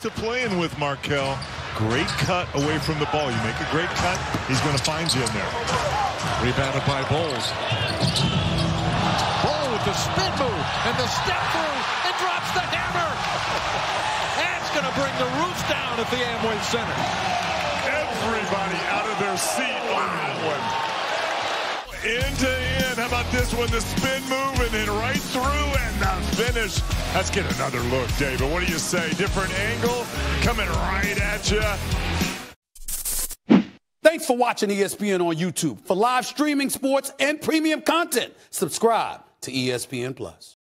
to playing with Markelle. Great cut away from the ball. You make a great cut, he's going to find you in there. Rebounded by Bowles. Bol with the spin move and the step through and drops the hammer. That's going to bring the roof down at the Amway Center. Everybody out of their seat on that one. End to end. How about this one? The spin move and then right through finish. Let's get another look, David. What do you say? Different angle coming right at you. Thanks for watching ESPN on YouTube. For live streaming sports and premium content, subscribe to ESPN Plus.